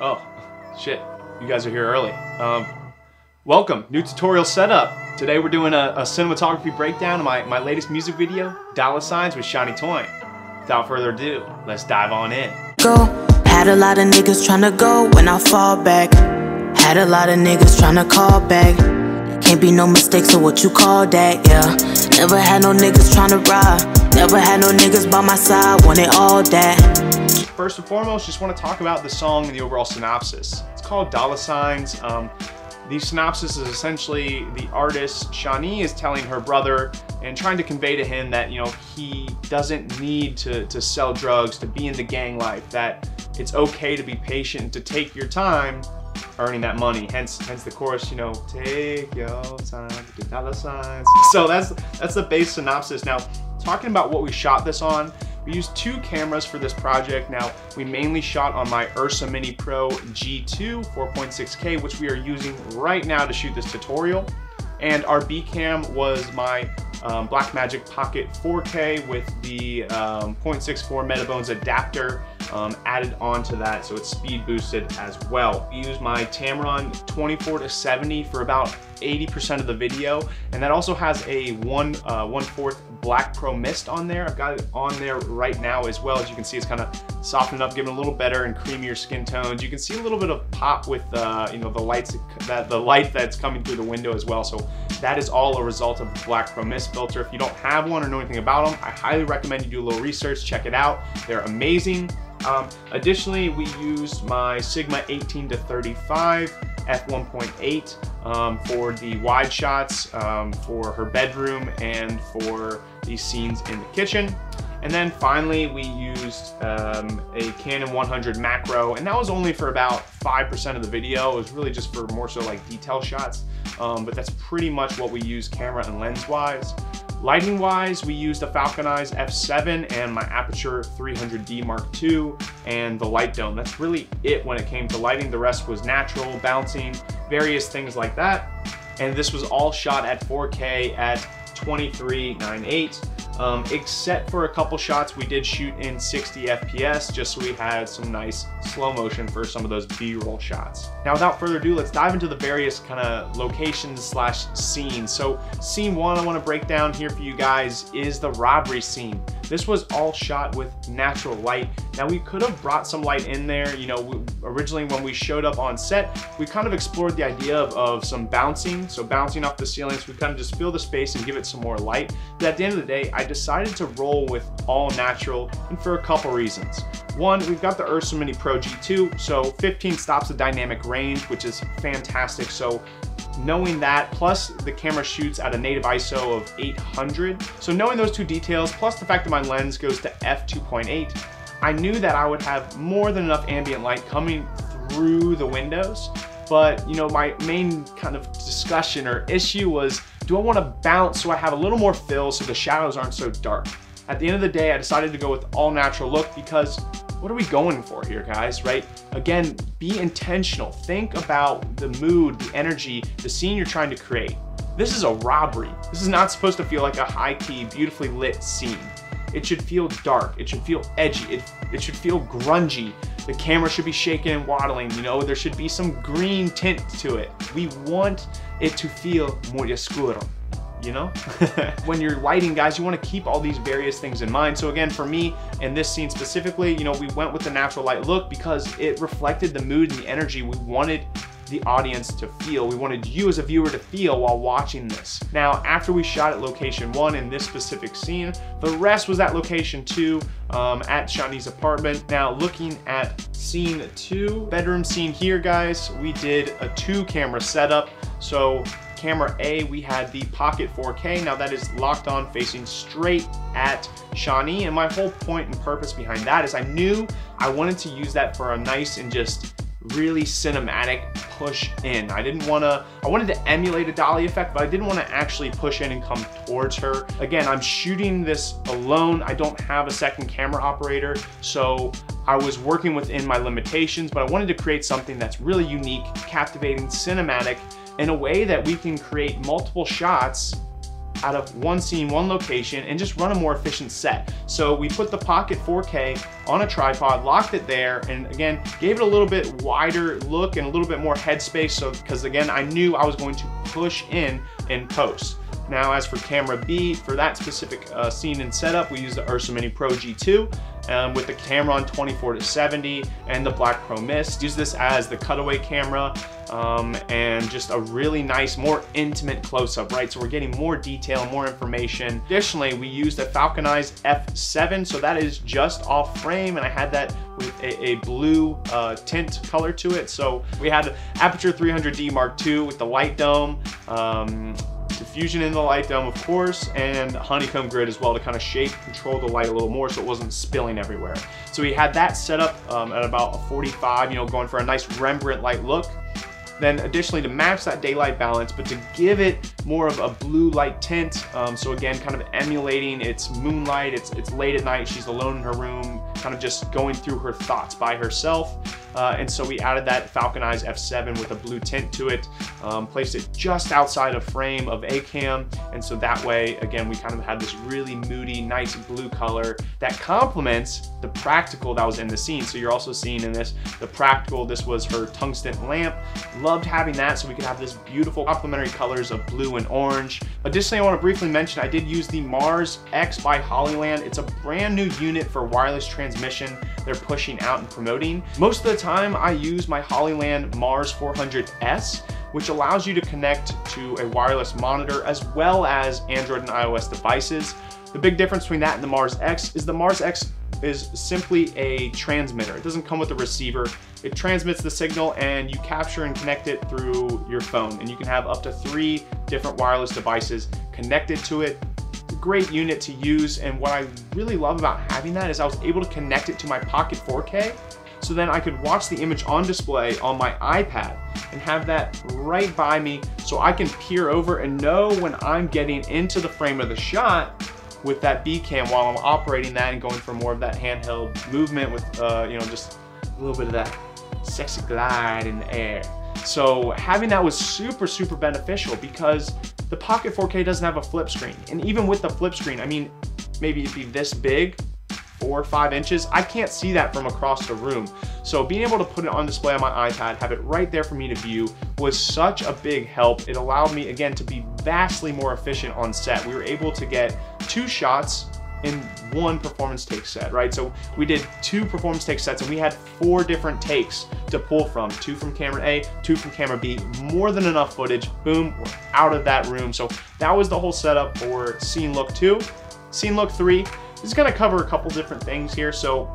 Oh, shit. You guys are here early. Um, welcome, new tutorial setup. Today we're doing a, a cinematography breakdown of my, my latest music video, Dolla Signs with Shani Toin. Without further ado, let's dive on in. Go. Had a lot of niggas tryna go when I fall back. Had a lot of niggas tryna call back. Can't be no mistakes of what you call that, yeah. Never had no niggas tryna ride. Never had no niggas by my side, want it all that. First and foremost, just want to talk about the song and the overall synopsis. It's called Dolla Signs. Um, the synopsis is essentially the artist Shani is telling her brother and trying to convey to him that you know he doesn't need to, to sell drugs to be in the gang life that it's okay to be patient to take your time earning that money hence hence the chorus you know take your time get dollar signs so that's that's the base synopsis now talking about what we shot this on we used two cameras for this project. Now, we mainly shot on my Ursa Mini Pro G2 4.6K, which we are using right now to shoot this tutorial. And our B cam was my um, Blackmagic Pocket 4K with the um, 0.64 Metabones adapter um, added onto that, so it's speed boosted as well. We use my Tamron 24 to 70 for about 80% of the video, and that also has a one uh, one fourth Black Pro Mist on there. I've got it on there right now as well. As you can see, it's kind of softened up, giving a little better and creamier skin tones. You can see a little bit of pop with uh, you know the lights that the light that's coming through the window as well. So that is all a result of the Black Pro Mist filter. If you don't have one or know anything about them, I highly recommend you do a little research, check it out. They're amazing. Um, additionally, we used my Sigma 18 to 35 f1.8 um, for the wide shots um, for her bedroom and for the scenes in the kitchen. And then finally, we used um, a Canon 100 macro, and that was only for about 5% of the video. It was really just for more so like detail shots, um, but that's pretty much what we use camera and lens wise. Lighting wise, we used a Falcon Eyes F7 and my Aputure 300D Mark II and the light dome. That's really it when it came to lighting. The rest was natural, bouncing, various things like that. And this was all shot at 4K at 2398 um, except for a couple shots we did shoot in 60 FPS just so we had some nice slow motion for some of those B-roll shots. Now without further ado, let's dive into the various kind of locations slash scenes. So scene one I want to break down here for you guys is the robbery scene. This was all shot with natural light. Now we could have brought some light in there. You know, we, originally when we showed up on set, we kind of explored the idea of, of some bouncing. So bouncing off the ceilings, we kind of just fill the space and give it some more light. But at the end of the day, I decided to roll with all natural and for a couple reasons. One, we've got the Ursa Mini Pro G2, so 15 stops of dynamic range, which is fantastic. So knowing that, plus the camera shoots at a native ISO of 800. So knowing those two details, plus the fact that my lens goes to f2.8, I knew that I would have more than enough ambient light coming through the windows. But you know, my main kind of discussion or issue was, do I want to bounce so I have a little more fill so the shadows aren't so dark? At the end of the day, I decided to go with all natural look because what are we going for here, guys, right? Again, be intentional. Think about the mood, the energy, the scene you're trying to create. This is a robbery. This is not supposed to feel like a high-key, beautifully lit scene. It should feel dark. It should feel edgy. It, it should feel grungy. The camera should be shaking and waddling. You know, there should be some green tint to it. We want it to feel muy oscuro you know? when you're lighting guys, you wanna keep all these various things in mind. So again, for me, in this scene specifically, you know, we went with the natural light look because it reflected the mood and the energy we wanted the audience to feel. We wanted you as a viewer to feel while watching this. Now, after we shot at location one in this specific scene, the rest was at location two um, at Shani's apartment. Now, looking at scene two, bedroom scene here, guys, we did a two camera setup. So camera A, we had the Pocket 4K. Now that is locked on facing straight at Shani. And my whole point and purpose behind that is I knew I wanted to use that for a nice and just really cinematic push in. I didn't wanna, I wanted to emulate a dolly effect, but I didn't wanna actually push in and come towards her. Again, I'm shooting this alone. I don't have a second camera operator, so I was working within my limitations, but I wanted to create something that's really unique, captivating, cinematic, in a way that we can create multiple shots out of one scene, one location, and just run a more efficient set. So we put the Pocket 4K on a tripod, locked it there, and again, gave it a little bit wider look and a little bit more headspace. So, because again, I knew I was going to push in in post. Now, as for camera B, for that specific uh, scene and setup, we use the Ursa Mini Pro G2 um, with the Tamron 24 to 70 and the Black Pro Mist. Use this as the cutaway camera um, and just a really nice, more intimate close-up, right? So we're getting more detail, more information. Additionally, we used a Falcon Eyes F7, so that is just off frame, and I had that with a, a blue uh, tint color to it. So we had Aputure 300D Mark II with the light dome, um, diffusion in the light dome, of course, and honeycomb grid as well to kind of shape, control the light a little more so it wasn't spilling everywhere. So we had that set up um, at about a 45, you know, going for a nice Rembrandt-like look. Then additionally to match that daylight balance, but to give it more of a blue light tint. Um, so again, kind of emulating its moonlight, it's, it's late at night, she's alone in her room, kind of just going through her thoughts by herself. Uh, and so we added that Falcon Eyes F7 with a blue tint to it, um, placed it just outside of frame of A-Cam. And so that way, again, we kind of had this really moody, nice blue color that complements the practical that was in the scene. So you're also seeing in this, the practical, this was her tungsten lamp. Loved having that so we could have this beautiful complementary colors of blue and orange. Additionally, I wanna briefly mention, I did use the Mars X by Hollyland. It's a brand new unit for wireless transmission they're pushing out and promoting. Most of the time, I use my Hollyland Mars 400S, which allows you to connect to a wireless monitor as well as Android and iOS devices. The big difference between that and the Mars X is the Mars X is simply a transmitter. It doesn't come with a receiver. It transmits the signal and you capture and connect it through your phone. And you can have up to three different wireless devices connected to it great unit to use and what I really love about having that is I was able to connect it to my Pocket 4K so then I could watch the image on display on my iPad and have that right by me so I can peer over and know when I'm getting into the frame of the shot with that B cam while I'm operating that and going for more of that handheld movement with, uh, you know, just a little bit of that sexy glide in the air. So having that was super, super beneficial because the Pocket 4K doesn't have a flip screen. And even with the flip screen, I mean, maybe it'd be this big, four or five inches. I can't see that from across the room. So being able to put it on display on my iPad, have it right there for me to view was such a big help. It allowed me, again, to be vastly more efficient on set. We were able to get two shots in one performance take set, right? So we did two performance take sets and we had four different takes to pull from. Two from camera A, two from camera B, more than enough footage. Boom, we're out of that room. So that was the whole setup for scene look two. Scene look three is gonna cover a couple different things here. So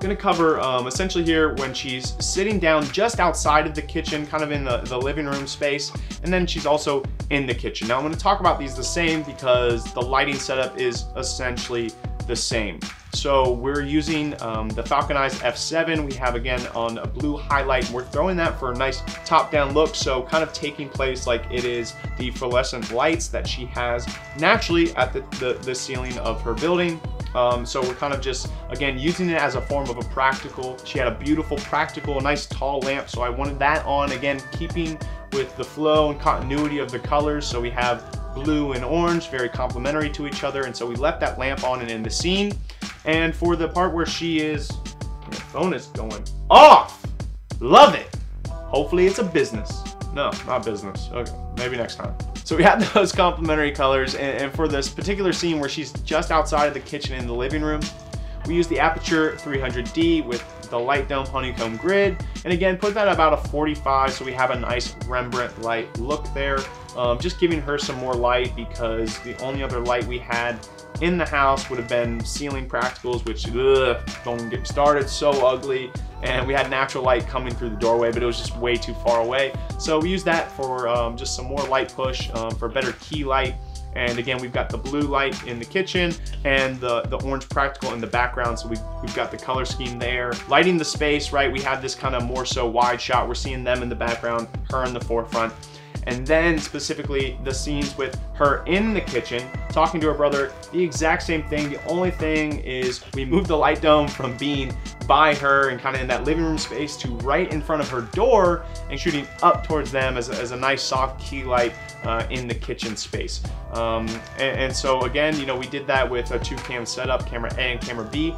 gonna cover um, essentially here when she's sitting down just outside of the kitchen, kind of in the, the living room space, and then she's also in the kitchen. Now I'm gonna talk about these the same because the lighting setup is essentially the same. So we're using um, the Eyes F7. We have again on a blue highlight. We're throwing that for a nice top-down look. So kind of taking place like it is the fluorescent lights that she has naturally at the, the, the ceiling of her building. Um, so we're kind of just, again, using it as a form of a practical. She had a beautiful practical, nice tall lamp. So I wanted that on, again, keeping with the flow and continuity of the colors. So we have blue and orange, very complementary to each other. And so we left that lamp on and in the scene. And for the part where she is, the phone is going off. Love it. Hopefully it's a business. No, not business. Okay, maybe next time. So we had those complementary colors, and, and, for this particular scene where she's just outside of the kitchen in the living room, we use the Aputure 300D with the light dome honeycomb grid, and again, put that about a 45 so we have a nice Rembrandt light look there. Um, just giving her some more light because the only other light we had in the house would have been ceiling practicals, which ugh, don't get started, so ugly. And we had natural light coming through the doorway, but it was just way too far away. So we used that for um, just some more light push um, for better key light. And again, we've got the blue light in the kitchen and the, the orange practical in the background. So we've, we've got the color scheme there. Lighting the space, right? We have this kind of more so wide shot. We're seeing them in the background, her in the forefront. And then specifically the scenes with her in the kitchen, talking to her brother, the exact same thing. The only thing is we moved the light dome from being by her and kind of in that living room space to right in front of her door and shooting up towards them as a, as a nice soft key light uh, in the kitchen space. Um, and, and so again, you know, we did that with a two cam setup, camera A and camera B.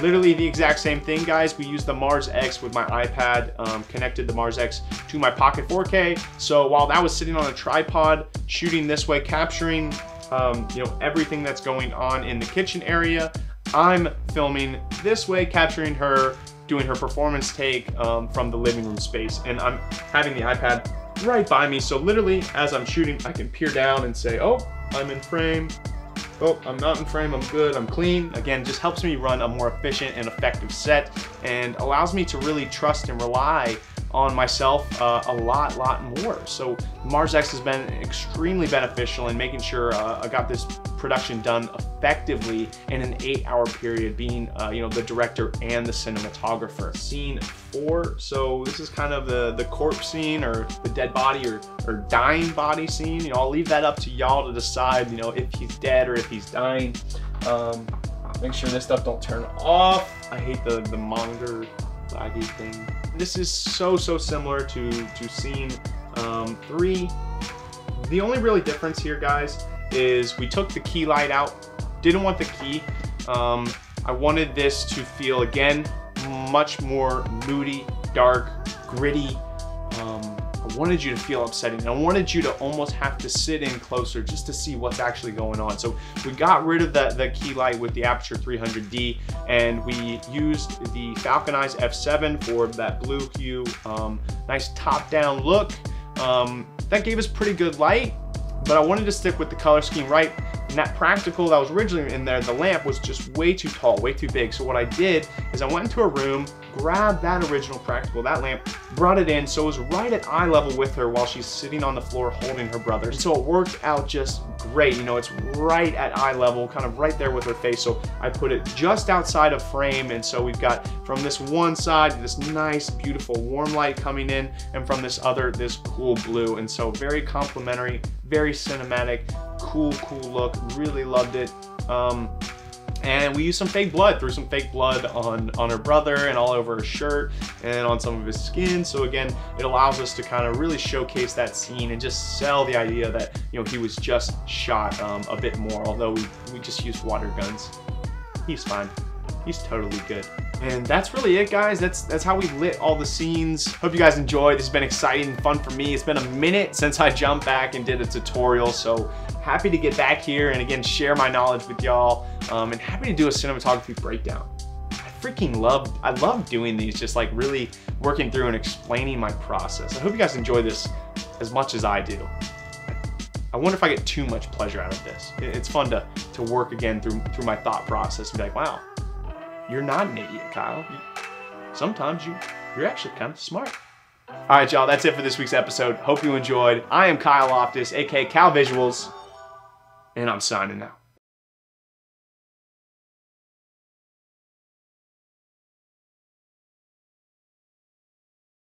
Literally the exact same thing guys. We used the mars x with my ipad um, connected the mars x to my pocket 4k so while that was sitting on a tripod shooting this way capturing um, you know everything that's going on in the kitchen area i'm filming this way capturing her doing her performance take um, from the living room space. And i'm having the ipad right by me. So literally as i'm shooting i can peer down and say oh i'm in frame. Oh, I'm not in frame, I'm good, I'm clean. Again, just helps me run a more efficient and effective set and allows me to really trust and rely on myself uh, a lot, lot more. So Mars X has been extremely beneficial in making sure uh, I got this production done effectively in an eight hour period being uh, you know the director and the cinematographer. Scene four, so this is kind of the, the corpse scene or the dead body or, or dying body scene. You know, I'll leave that up to y'all to decide, you know, if he's dead or if he's dying. Um, make sure this stuff don't turn off. I hate the, the monitor laggy thing. This is so, so similar to, to scene um, three. The only really difference here, guys, is we took the key light out. Didn't want the key. Um, I wanted this to feel, again, much more moody, dark, gritty. Um, I wanted you to feel upsetting. I wanted you to almost have to sit in closer just to see what's actually going on. So we got rid of the, the key light with the Aputure 300D and we used the Falcon Eyes F7 for that blue hue, um, nice top-down look. Um, that gave us pretty good light, but I wanted to stick with the color scheme right. And that practical that was originally in there, the lamp was just way too tall, way too big. So what I did is I went into a room, grabbed that original practical, that lamp, brought it in so it was right at eye level with her while she's sitting on the floor holding her brother. So it worked out just great. You know, it's right at eye level, kind of right there with her face. So I put it just outside of frame. And so we've got from this one side, this nice, beautiful warm light coming in, and from this other, this cool blue. And so very complimentary, very cinematic, cool, cool look. Really loved it. Um, and we used some fake blood, threw some fake blood on, on her brother and all over her shirt and on some of his skin. So again, it allows us to kind of really showcase that scene and just sell the idea that, you know, he was just shot um, a bit more, although we, we just used water guns. He's fine. He's totally good. And that's really it, guys. That's that's how we lit all the scenes. Hope you guys enjoyed. This has been exciting and fun for me. It's been a minute since I jumped back and did a tutorial, so happy to get back here and again share my knowledge with y'all um, and happy to do a cinematography breakdown. I freaking love, I love doing these, just like really working through and explaining my process. I hope you guys enjoy this as much as I do. I wonder if I get too much pleasure out of this. It's fun to, to work again through, through my thought process and be like, wow, you're not an idiot, Kyle. Sometimes you, you're actually kind of smart. All right, y'all, that's it for this week's episode. Hope you enjoyed. I am Kyle Loftus, aka Kal Visuals, and I'm signing out.